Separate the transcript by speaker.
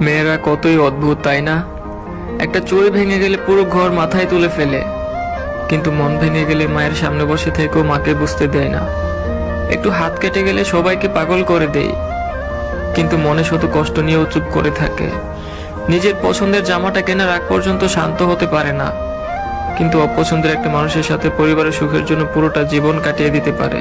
Speaker 1: মেয়েরা কতই অদ্ভুত, তাই না? একটা চুরি ভেঙে গেলে পুরো ঘর মাথায় তুলে ফেলে। কিন্তু মন ভেঙে গেলে মায়ের সামনে বসে থেকেও মাকে বুঝতে দেয় না। একটু হাত কেটে গেলে সবাইকে পাগল করে দেই কিন্তু মনে শুধু কষ্ট নিয়েও চুপ করে থাকে। নিজের পছন্দের জামাটা কেনার আগ পর্যন্ত শান্ত হতে পারে না। কিন্তু অপছন্দের একটা মানুষের সাথে পরিবারের সুখের জন্য পুরোটা জীবন কাটিয়ে দিতে পারে।